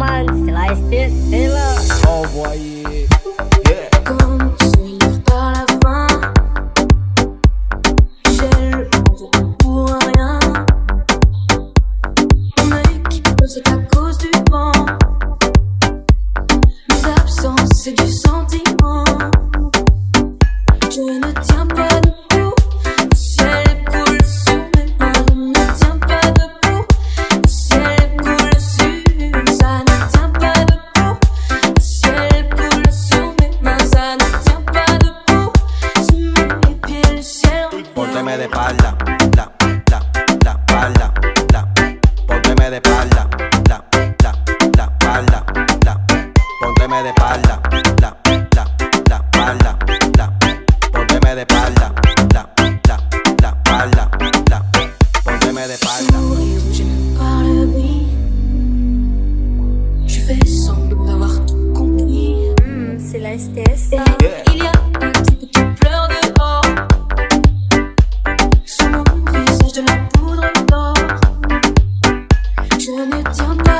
c'est la ST, c'est là. Envoyé. Yeah. Comme tu lèves à la fin, j'ai le monde pour rien. Mais qui peut c'est à cause du vent. Mes absences, c'est du sentiment. Je ne tiens pas de de espalda, la, la, la espalda, la, pónteme de espalda, la, la, la espalda, la, pónteme de espalda, la, la, la espalda, la, pónteme de espalda. 전했던 나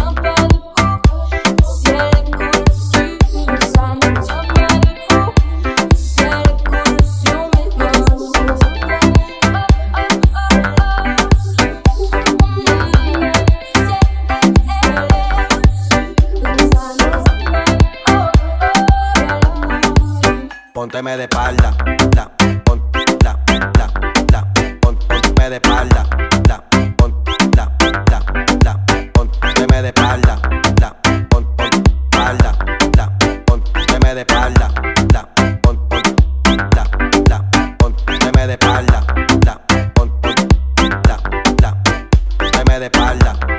Pónteme de espalda, la, pon, la, la, la, pon, de espalda, la, pon, la, la, la, pónteme de espalda, la, pon, pon, espalda, la, de espalda, la, pon, pon, la, la, de espalda, la, pon, pon, la, la, de espalda.